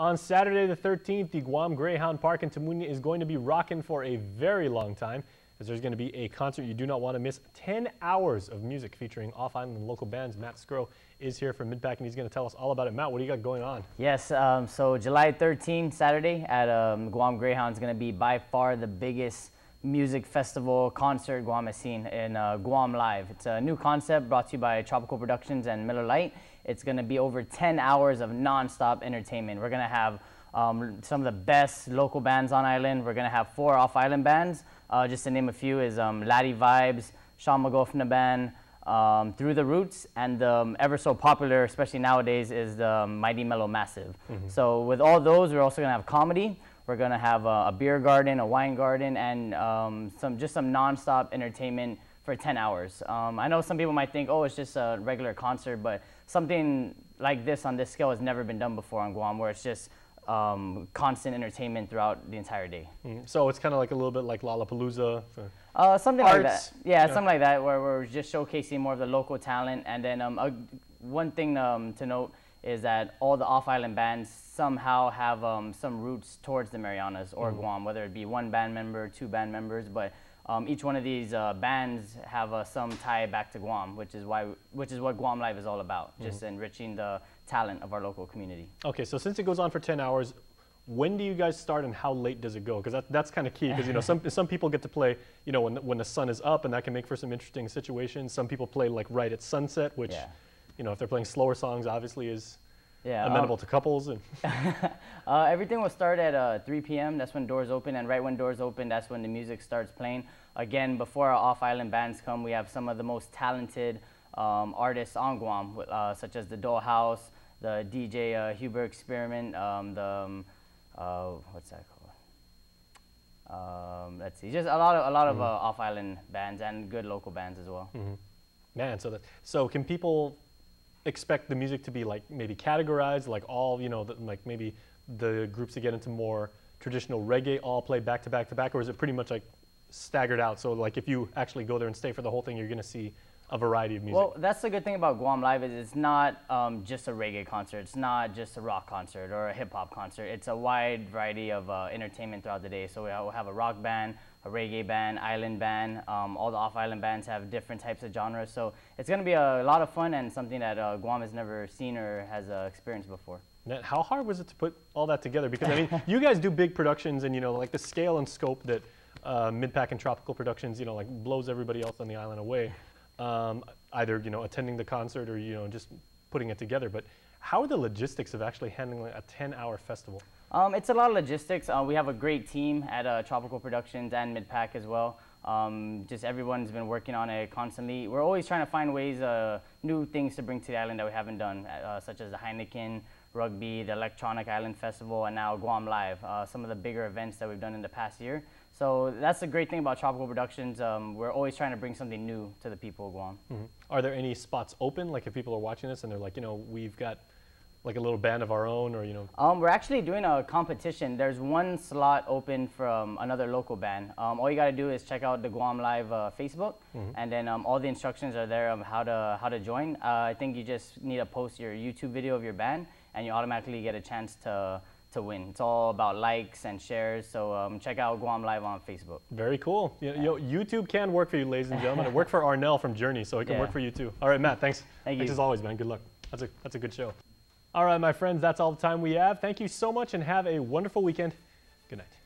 On Saturday the 13th, the Guam Greyhound Park in Tamuning is going to be rocking for a very long time as there's going to be a concert you do not want to miss. 10 hours of music featuring off-island and local bands. Matt Skro is here from Midpack and he's going to tell us all about it. Matt, what do you got going on? Yes, um, so July 13th, Saturday at um, Guam Greyhound is going to be by far the biggest music festival concert Guam seen in uh, Guam Live. It's a new concept brought to you by Tropical Productions and Miller Lite. It's going to be over 10 hours of nonstop entertainment. We're going to have um, some of the best local bands on island. We're going to have four off-island bands. Uh, just to name a few is um, Laddie Vibes, Sean McGoffin Band, um, Through the Roots, and um, ever so popular, especially nowadays, is the Mighty Mellow Massive. Mm -hmm. So with all those, we're also going to have comedy. We're going to have a, a, beer garden, a wine garden, and um, some just some nonstop entertainment for 10 hours. Um, I know some people might think, oh, it's just a regular concert, but something like this on this scale has never been done before on Guam, where it's just um, constant entertainment throughout the entire day. Mm. So it's kind of like a little bit like Lollapalooza? Uh, something arts. like that. Yeah, yeah, something like that, where we're just showcasing more of the local talent. And then um, a, one thing um, to note is that all the off-island bands somehow have um, some roots towards the Marianas or mm. Guam, whether it be one band member, two band members, but um, each one of these uh, bands have uh, some tie back to Guam, which is why, which is what Guam Live is all about, mm -hmm. just enriching the talent of our local community. Okay, so since it goes on for 10 hours, when do you guys start and how late does it go? Because that, that's kind of key. Because you know some some people get to play you know when the, when the sun is up and that can make for some interesting situations. Some people play like right at sunset, which yeah. You know if they're playing slower songs, obviously is yeah, amenable um, to couples and uh, everything will start at uh, 3 p.m. That's when doors open, and right when doors open, that's when the music starts playing. Again, before our off-island bands come, we have some of the most talented um, artists on Guam, uh, such as the Dollhouse, the DJ uh, Huber Experiment, um, the um, uh, what's that called? Um, let's see, just a lot of a lot mm -hmm. of mm-hmm. uh, off-island bands and good local bands as well. Mm -hmm. Man, so that so can people expect the music to be like maybe categorized, like all, you know, the, like maybe the groups that get into more traditional reggae all play back to back to back, or is it pretty much like staggered out? So like if you actually go there and stay for the whole thing, you're going to see a variety of music. Well, that's the good thing about Guam Live is it's not um, just a reggae concert. It's not just a rock concert or a hip hop concert. It's a wide variety of uh, entertainment throughout the day. So we'll have a rock band, a reggae band, island band. Um, all the off-island bands have different types of genres. So it's going to be a lot of fun and something that uh, Guam has never seen or has uh, experienced before. Now, how hard was it to put all that together? Because I mean, you guys do big productions, and you know, like the scale and scope that uh, Midpack and Tropical Productions, you know, like blows everybody else on the island away. Um, either you know attending the concert or you know just putting it together. But how are the logistics of actually handling a 10-hour festival? Um, it's a lot of logistics. Uh, we have a great team at uh, Tropical Productions and Midpack as well. Um, just everyone's been working on it constantly. We're always trying to find ways, uh, new things to bring to the island that we haven't done, uh, such as the Heineken Rugby, the Electronic Island Festival, and now Guam Live, uh, some of the bigger events that we've done in the past year. So that's the great thing about Tropical Productions. Um, we're always trying to bring something new to the people of Guam. Mm -hmm. Are there any spots open, like if people are watching this and they're like, you know, we've got like a little band of our own or you know um, we're actually doing a competition there's one slot open from another local band um, all you got to do is check out the guam live uh, facebook mm -hmm. and then um, all the instructions are there on how to how to join uh, i think you just need to post your youtube video of your band and you automatically get a chance to to win. It's all about likes and shares. So um, check out Guam Live on Facebook. Very cool. You, yeah. YouTube can work for you, ladies and gentlemen. it worked for Arnel from Journey, so it can yeah. work for you too. All right, Matt. Thanks. Thank thanks you. as always, man. Good luck. That's a that's a good show. All right, my friends, that's all the time we have. Thank you so much and have a wonderful weekend. Good night.